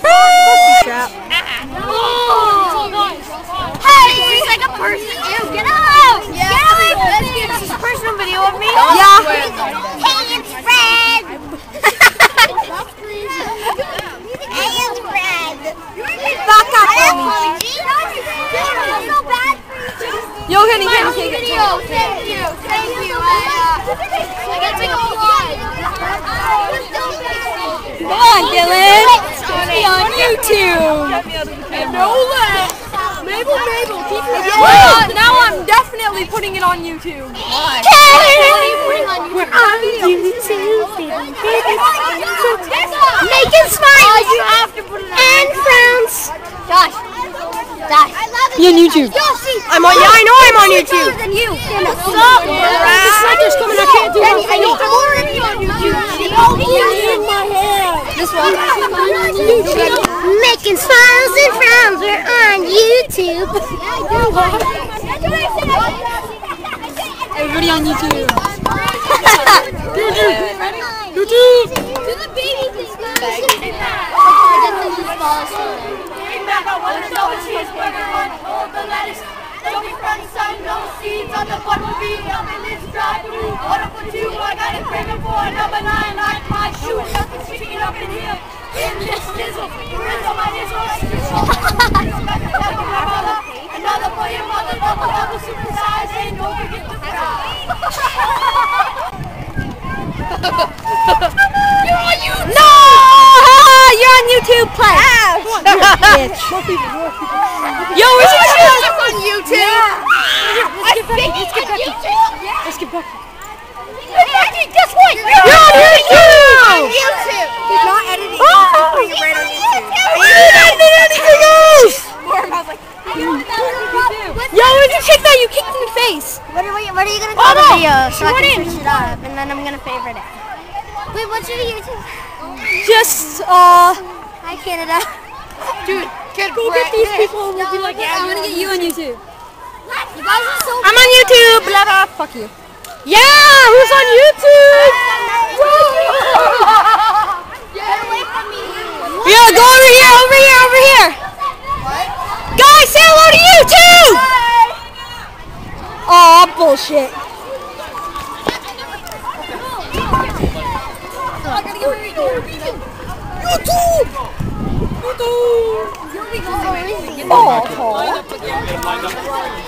Hey, it's like a person. Ew, get out! Get away from me! This is a personal video of me. Yeah. Hey, it's Fred. hey, it's Fred. Back up on me. Yo, Kenny, Kenny, take it. Video, thank you, thank you. I, uh, I gotta take a vlog. Come on, Dylan. Be on YouTube. No way. Mabel, Mabel, keep it Yeah. Now I'm definitely putting it on YouTube. Why? What are you putting on YouTube? Making smiles. you have to put it on and frowns. Josh. Josh. I love Be on YouTube. I'm on. Yeah, I know I'm on YouTube. Than you. Stop. The sucker's coming. I can't do I know I'm already on YouTube. This one. Making smiles and frowns. We're on YouTube. Everybody on YouTube. YouTube. Do the baby thing. Don't be front sun, no seeds on the bun will be up in this drive through. Order for two, I got a craving for number nine, like my shoe, nothing sticking up in here. In this nizzle, where's all my nizzle? Another for to. You're on YouTube! No! You're on YouTube. Play. Yo, we should shoot up on YouTube. YouTube. Let's get back. Hey, guess what? You're on YouTube. YouTube. He's not editing. Oh. He's right on YouTube. You didn't edit anything else. Yo, where's the chick that you kicked in the face? What are, we, what are gonna Hold call the video so I can in? search it up and then I'm gonna favorite it. Wait, what's your YouTube? Just uh, Hi Canada. Dude, get go get these people. and We'll be like, yeah, I'm gonna get you on YouTube. You guys are so I'm on YouTube. Blah blah. Fuck you. Yeah, who's on YouTube? Get away from me. Yeah, go over here, over here, over here. Guys, say hello to YouTube. Oh, bullshit. YouTube. YouTube. Here we go. Oh.